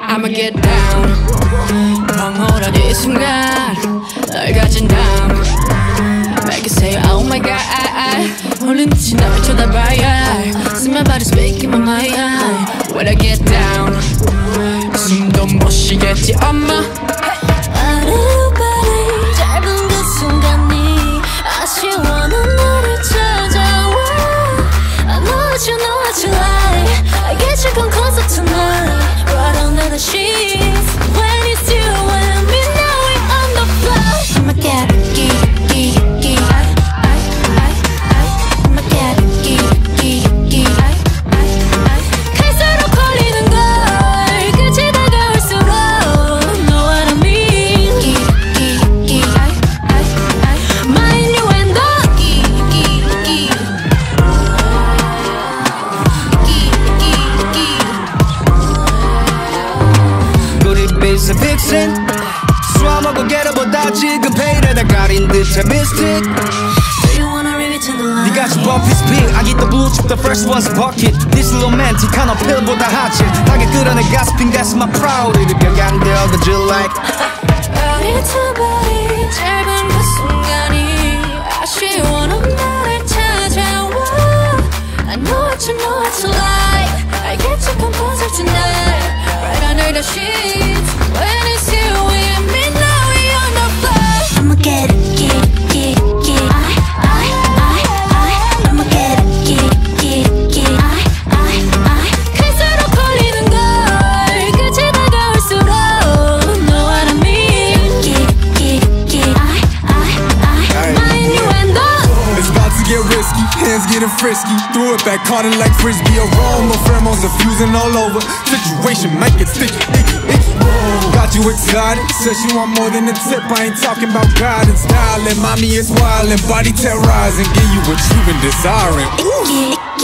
I'ma get down 황홀한 이 순간 널 가진 다음 Make it say oh my god 홀린 듯이 날 쳐다봐야 See my body speaking my mind When I get down 숨도 못 쉬겠지 엄마 Sheets 구릿빛의 픽신 수화먹고 게러보다 지금 페이레다 가린 듯한 미스틱 Do you wanna read it to the line? 네가 준 버피스 빌 I get the blue chip the first one's a bucket This romantic 한 어필보다 핫해 하게 끌어내 gasping that's my proud 이렇게 안되어 the jill like Body to body 짧은 그 순간이 아쉬워는 너를 찾아와 I know what you know what you like I get you composer tonight Right under the sheets Getting frisky. Threw it back, caught it like frisbee. Aroma, pheromones fusing all over. Situation make it sticky, icky, icky. Got you excited, said she want more than a tip. I ain't talking about God guidance, styling. Mommy is wild and body terrorizing. Give you what you've been desiring. Get